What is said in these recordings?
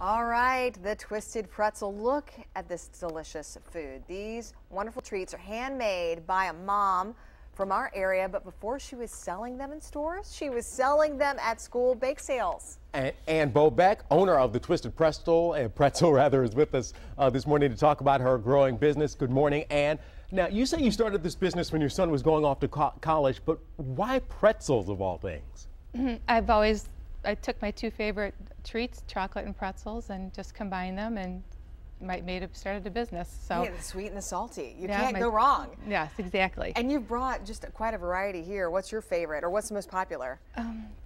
All right, the Twisted Pretzel. Look at this delicious food. These wonderful treats are handmade by a mom from our area, but before she was selling them in stores, she was selling them at school bake sales. And Ann Bobeck, owner of the Twisted Pretzel, uh, Pretzel rather, is with us uh, this morning to talk about her growing business. Good morning, Ann. Now, you say you started this business when your son was going off to co college, but why pretzels of all things? I've always I took my two favorite treats, chocolate and pretzels, and just combined them and might made a, started a business. So Yeah, the sweet and the salty. You Yeah, can't my- go wrong. yes, exactly. And you've brought just quite a variety here. What's your favorite or what's the most popular?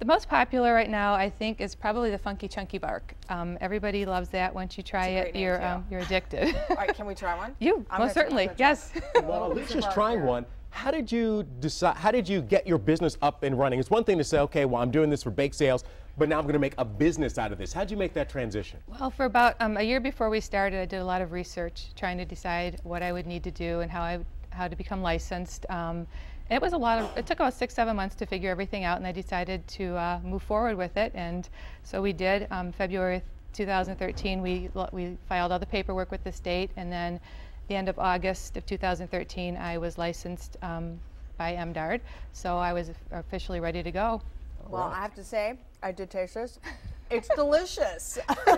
the most popular right now, I think, is probably the funky chunky bark. Um, everybody loves that. Once you try it, you're um, you're addicted. All right, can we try one? you I'm most certainly, gonna try. yes. Well, Alicia's trying one. How did you decide? How did you get your business up and running? It's one thing to say, okay, well, I'm doing this for bake sales, but now I'm going to make a business out of this. How did you make that transition? Well, for about um, a year before we started, I did a lot of research trying to decide what I would need to do and how I how to become licensed. Um, it was a lot of. It took about six, seven months to figure everything out, and I decided to uh, move forward with it. And so we did. Um, February 2013, we we filed all the paperwork with the state, and then the end of August of 2013, I was licensed um, by MDARD. So I was officially ready to go. Well, I have to say, I did taste this. It's delicious.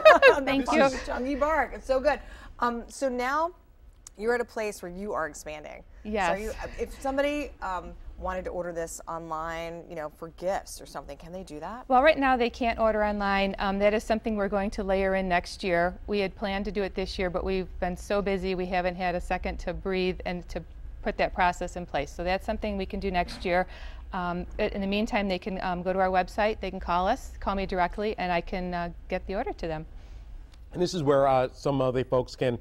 Thank you. Chunky bark. It's so good. Um, so now you're at a place where you are expanding. So Yes. are you, if somebody um, wanted to order this online, you know, for gifts or something, can they do that? Well, right now they can't order online. Um, that is something we're going to layer in next year. We had planned to do it this year, but we've been so busy we haven't had a second to breathe and to put that process in place. So that's something we can do next year. Um, in the meantime, they can um, go to our website, they can call us, call me directly, and I can uh, get the order to them. And this is where uh, some of the folks can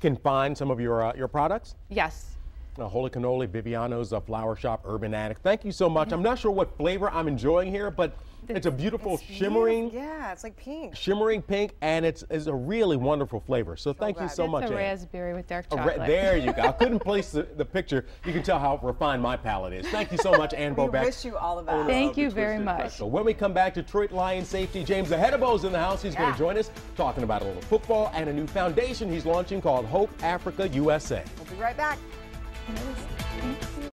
can find some of your uh, your products. Yes. Holy Cannoli, Viviano's a Flower Shop, Urban Attic. Thank you so much. I'm not sure what flavor I'm enjoying here, but it's a beautiful It's shimmering, beautiful. Yeah, it's like pink. shimmering pink, and it's, it's a really wonderful flavor. So thank you so That's much. a Ann. raspberry with dark A ra- chocolate. there you go. I couldn't place the, the picture. You can tell how refined my palate is. Thank you so much, Ann We Bobeck. wish you all the best. Thank of you very much. So When we come back, Detroit Lions safety James Ihedigbo's in the house. He's going to join us talking about a little football and a new foundation he's launching called Hope Africa USA. We'll be right back. Teroris.